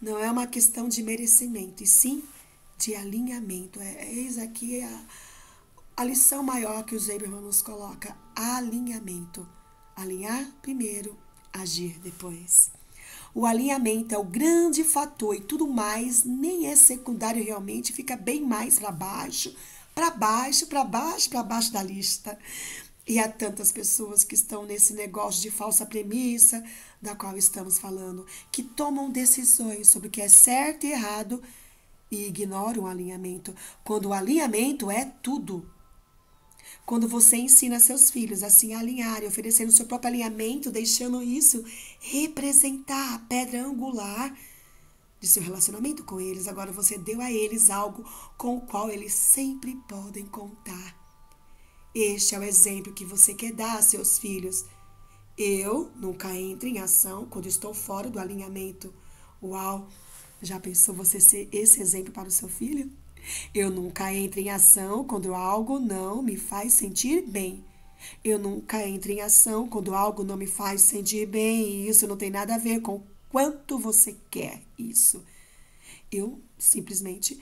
Não é uma questão de merecimento, e sim de alinhamento. É, eis aqui a, a lição maior que o Zeiberman nos coloca: alinhamento. Alinhar primeiro, agir depois. O alinhamento é o grande fator e tudo mais nem é secundário realmente, fica bem mais para baixo, para baixo, para baixo, para baixo da lista. E há tantas pessoas que estão nesse negócio de falsa premissa da qual estamos falando, que tomam decisões sobre o que é certo e errado e ignora o alinhamento, quando o alinhamento é tudo. Quando você ensina seus filhos a se alinharem, oferecendo seu próprio alinhamento, deixando isso representar a pedra angular de seu relacionamento com eles, agora você deu a eles algo com o qual eles sempre podem contar. Este é o exemplo que você quer dar a seus filhos. Eu nunca entro em ação quando estou fora do alinhamento. Uau! Já pensou você ser esse exemplo para o seu filho? Eu nunca entro em ação quando algo não me faz sentir bem. Eu nunca entro em ação quando algo não me faz sentir bem e isso não tem nada a ver com quanto você quer isso. Eu simplesmente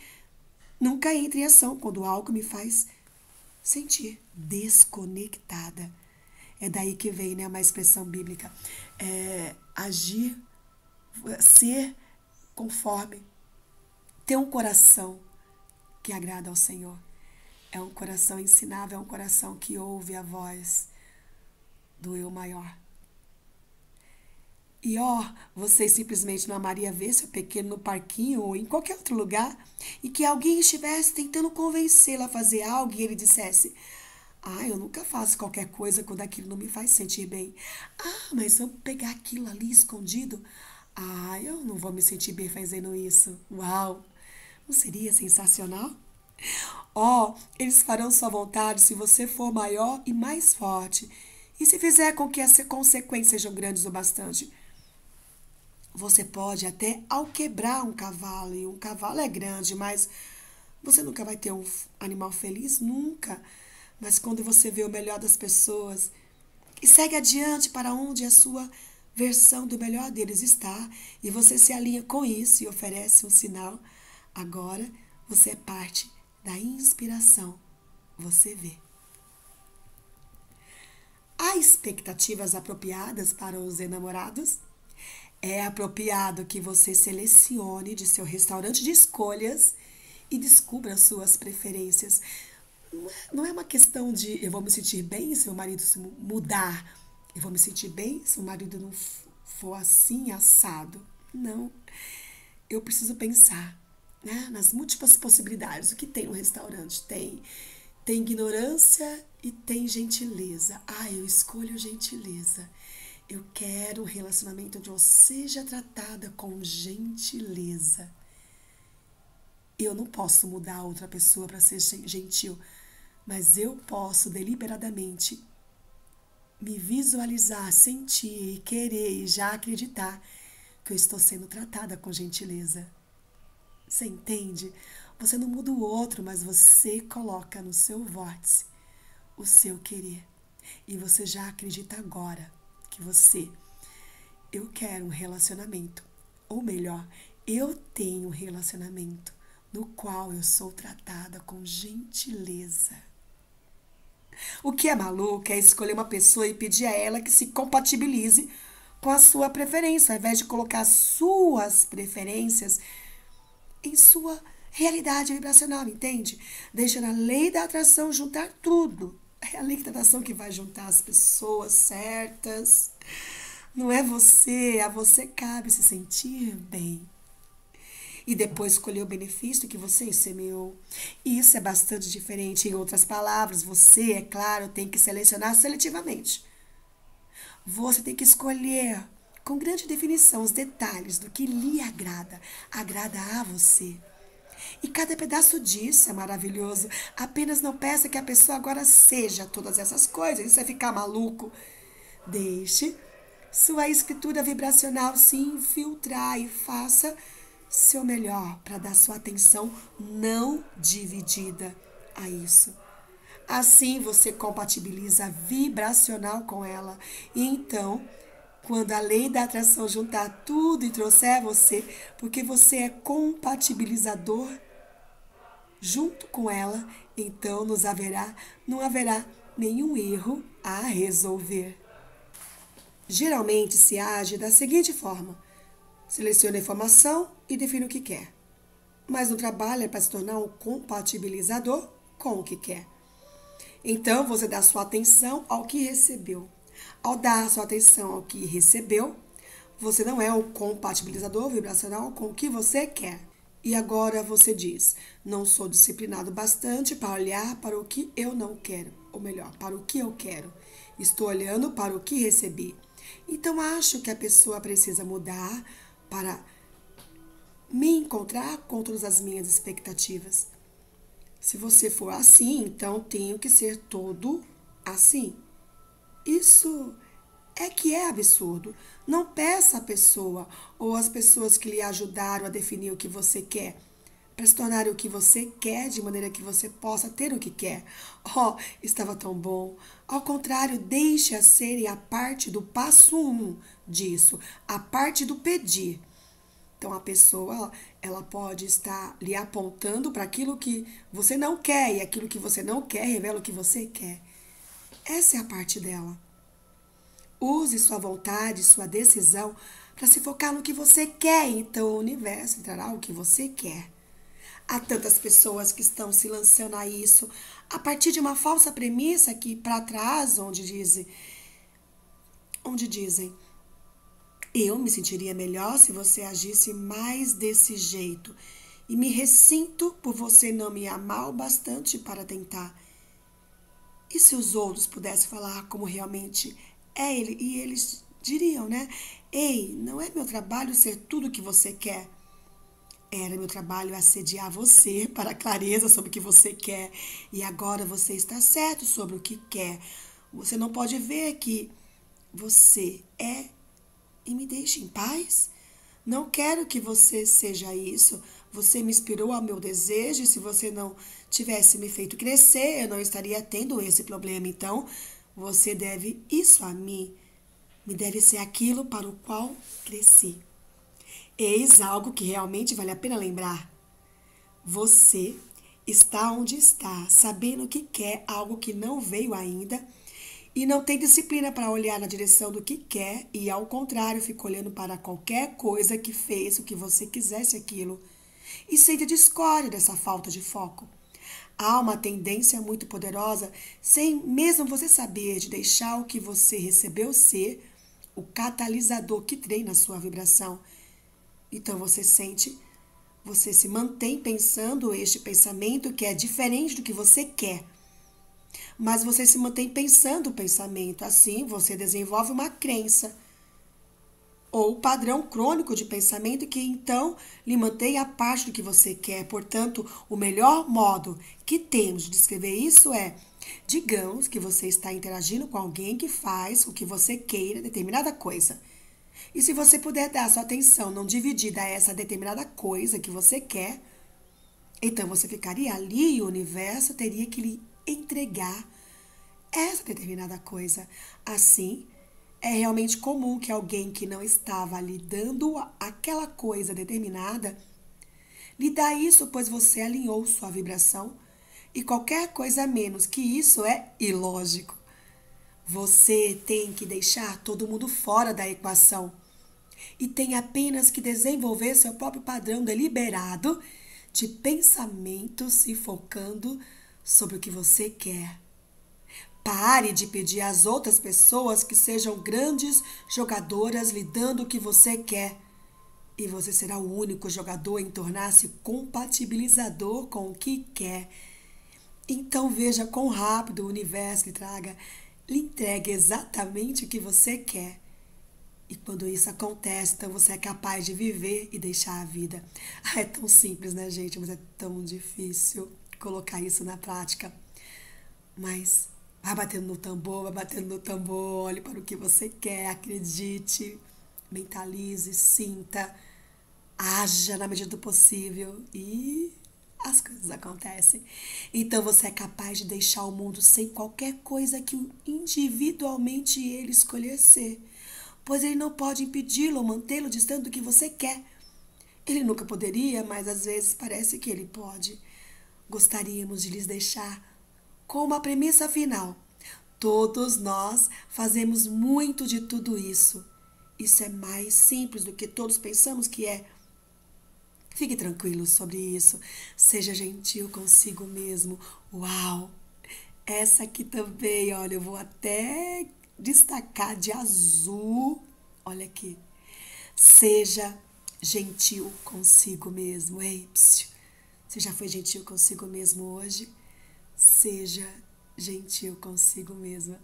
nunca entro em ação quando algo me faz sentir desconectada. É daí que vem né, uma expressão bíblica. É, agir, ser conforme, ter um coração que agrada ao Senhor. É um coração ensinável, é um coração que ouve a voz do eu maior. E ó, você simplesmente não amaria ver seu pequeno no parquinho ou em qualquer outro lugar e que alguém estivesse tentando convencê-lo a fazer algo e ele dissesse: Ah, eu nunca faço qualquer coisa quando aquilo não me faz sentir bem. Ah, mas eu pegar aquilo ali escondido, ah, eu não vou me sentir bem fazendo isso. Uau! Não seria sensacional? Ó, oh, eles farão sua vontade se você for maior e mais forte e se fizer com que as consequências sejam grandes o bastante. Você pode até alquebrar um cavalo, e um cavalo é grande, mas você nunca vai ter um animal feliz, nunca. Mas quando você vê o melhor das pessoas e segue adiante para onde a sua versão do melhor deles está, e você se alinha com isso e oferece um sinal, agora você é parte da inspiração. Você vê. Há expectativas apropriadas para os enamorados? É apropriado que você selecione de seu restaurante de escolhas e descubra suas preferências. Não é, uma questão de eu vou me sentir bem se o marido se mudar, eu vou me sentir bem se o marido não for assim assado. Não. Eu preciso pensar né, nas múltiplas possibilidades. O que tem no restaurante? Tem tem ignorância e tem gentileza. Ah, eu escolho gentileza. Eu quero um relacionamento onde eu seja tratada com gentileza. Eu não posso mudar a outra pessoa para ser gentil, mas eu posso deliberadamente me visualizar, sentir, querer e já acreditar que eu estou sendo tratada com gentileza. Você entende? Você não muda o outro, mas você coloca no seu vórtice o seu querer. E você já acredita agora que você. Eu quero um relacionamento. Ou melhor, eu tenho um relacionamento no qual eu sou tratada com gentileza. O que é maluco é escolher uma pessoa e pedir a ela que se compatibilize com a sua preferência, ao invés de colocar suas preferências em sua realidade vibracional, entende? Deixando a lei da atração juntar tudo. É a lei da atração que vai juntar as pessoas certas. Não é você, a você cabe se sentir bem. E depois escolher o benefício que você semeou. Isso é bastante diferente. Em outras palavras, você, é claro, tem que selecionar seletivamente. Você tem que escolher com grande definição os detalhes do que lhe agrada, agrada a você. E cada pedaço disso é maravilhoso. Apenas não peça que a pessoa agora seja todas essas coisas. Isso é ficar maluco. Deixe sua escritura vibracional se infiltrar e faça seu melhor para dar sua atenção não dividida a isso. Assim você compatibiliza vibracional com ela. E então quando a lei da atração juntar tudo e trouxer você, porque você é compatibilizador junto com ela, então nos haverá, não haverá nenhum erro a resolver. Geralmente se age da seguinte forma: seleciona a informação e define o que quer. Mas no trabalho é para se tornar um compatibilizador com o que quer. Então você dá sua atenção ao que recebeu. Ao dar sua atenção ao que recebeu, você não é um compatibilizador vibracional com o que você quer. E agora você diz: não sou disciplinado bastante para olhar para o que eu não quero, ou melhor, para o que eu quero. Estou olhando para o que recebi. Então acho que a pessoa precisa mudar para me encontrar contra as minhas expectativas. Se você for assim, então tenho que ser todo assim. Isso é que é absurdo. Não peça à pessoa ou às pessoas que lhe ajudaram a definir o que você quer para se tornar o que você quer de maneira que você possa ter o que quer. Oh, estava tão bom. Ao contrário, deixe a serem a parte do passo um disso, a parte do pedir. Então a pessoa, ela pode estar lhe apontando para aquilo que você não quer e aquilo que você não quer revela o que você quer. Essa é a parte dela. Use sua vontade, sua decisão para se focar no que você quer, então o universo entrará o que você quer. Há tantas pessoas que estão se lançando a isso a partir de uma falsa premissa que para trás, onde dizem, onde dizem, eu me sentiria melhor se você agisse mais desse jeito e me ressinto por você não me amar o bastante para tentar. E se os outros pudessem falar como realmente é ele? E eles diriam, né? Ei, não é meu trabalho ser tudo o que você quer. Era meu trabalho assediar você para clareza sobre o que você quer. E agora você está certo sobre o que quer. Você não pode ver que você é e me deixe em paz? Não quero que você seja isso. Você me inspirou ao meu desejo e se você não tivesse me feito crescer, eu não estaria tendo esse problema. Então, você deve isso a mim. Me deve ser aquilo para o qual cresci. Eis algo que realmente vale a pena lembrar. Você está onde está, sabendo que quer algo que não veio ainda e não tem disciplina para olhar na direção do que quer e, ao contrário, fica olhando para qualquer coisa que fez o que você quisesse aquilo e sente discórdia dessa falta de foco. Há uma tendência muito poderosa, sem mesmo você saber, de deixar o que você recebeu ser o catalisador que treina a sua vibração. Então você sente, você se mantém pensando este pensamento que é diferente do que você quer. Mas você se mantém pensando o pensamento, assim você desenvolve uma crença ou padrão crônico de pensamento que então lhe mantém a parte do que você quer. Portanto, o melhor modo que temos de descrever isso é: digamos que você está interagindo com alguém que faz o que você queira, determinada coisa. E se você puder dar sua atenção não dividida a essa determinada coisa que você quer, então você ficaria ali e o universo teria que lhe entregar essa determinada coisa. Assim, é realmente comum que alguém que não estava lhe dando aquela coisa determinada lhe dá isso, pois você alinhou sua vibração. E qualquer coisa menos que isso é ilógico. Você tem que deixar todo mundo fora da equação e tem apenas que desenvolver seu próprio padrão deliberado de pensamento se focando sobre o que você quer. Pare de pedir às outras pessoas que sejam grandes jogadoras lhe dando o que você quer. E você será o único jogador em tornar-se compatibilizador com o que quer. Então veja quão rápido o universo lhe traga, lhe entregue exatamente o que você quer. E quando isso acontece, então você é capaz de viver e deixar a vida. Ah, é tão simples, né, gente? Mas é tão difícil colocar isso na prática. Mas Vai batendo no tambor, vai batendo no tambor, olhe para o que você quer, acredite, mentalize, sinta, haja na medida do possível e as coisas acontecem. Então você é capaz de deixar o mundo sem qualquer coisa que individualmente ele escolher ser, pois ele não pode impedi-lo ou mantê-lo distante do que você quer. Ele nunca poderia, mas às vezes parece que ele pode. Gostaríamos de lhes deixar com uma premissa final. Todos nós fazemos muito de tudo isso. Isso é mais simples do que todos pensamos que é. Fique tranquilo sobre isso. Seja gentil consigo mesmo. Uau! Essa aqui também, olha, eu vou até destacar de azul. Olha aqui. Seja gentil consigo mesmo, hein? Psiu. Você já foi gentil consigo mesmo hoje? Seja gentil consigo mesmo.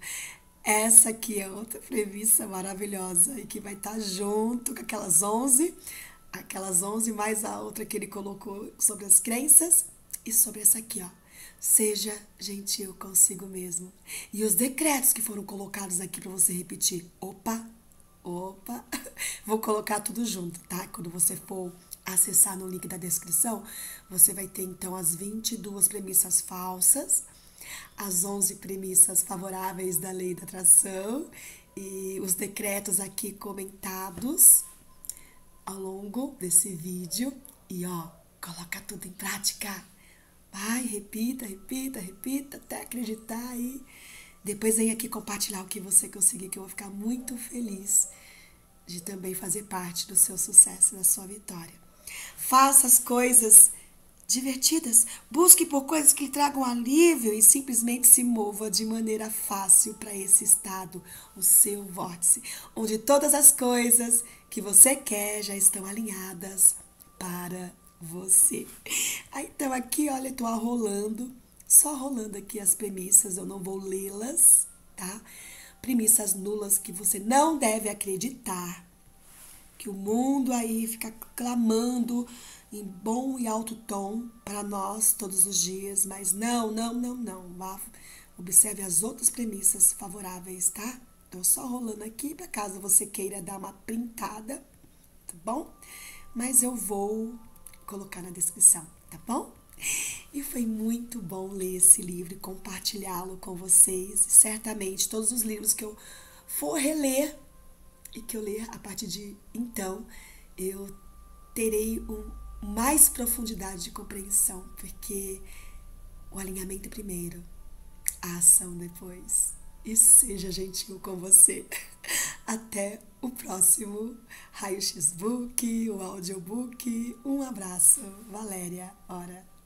Essa aqui é outra premissa maravilhosa e que vai estar junto com aquelas 11, aquelas 11 mais a outra que ele colocou sobre as crenças e sobre essa aqui, ó. Seja gentil consigo mesmo. E os decretos que foram colocados aqui para você repetir. Opa, opa. Vou colocar tudo junto, tá? Quando você for acessar no link da descrição, você vai ter então as 22 premissas falsas, as 11 premissas favoráveis da lei da atração e os decretos aqui comentados ao longo desse vídeo. E ó, coloca tudo em prática. Vai, repita, repita, repita, até acreditar aí. Depois vem aqui compartilhar o que você conseguir, que eu vou ficar muito feliz de também fazer parte do seu sucesso, da sua vitória. Faça as coisas divertidas, busque por coisas que lhe tragam alívio e simplesmente se mova de maneira fácil para esse estado, o seu vórtice, onde todas as coisas que você quer já estão alinhadas para você. Então aqui, olha, eu tô rolando, só rolando aqui as premissas, eu não vou lê-las, tá? Premissas nulas que você não deve acreditar. Que o mundo aí fica clamando em bom e alto tom para nós todos os dias, mas não, não, não, não. Vá, observe as outras premissas favoráveis, tá? Tô só rolando aqui para caso você queira dar uma printada, tá bom? Mas eu vou colocar na descrição, tá bom? E foi muito bom ler esse livro e compartilhá-lo com vocês. E certamente todos os livros que eu for reler e que eu ler a partir de então, eu terei um mais profundidade de compreensão, porque o alinhamento primeiro, a ação depois. E seja gentil com você. Até o próximo Raio X Book, o audiobook. Um abraço, Valéria Ora.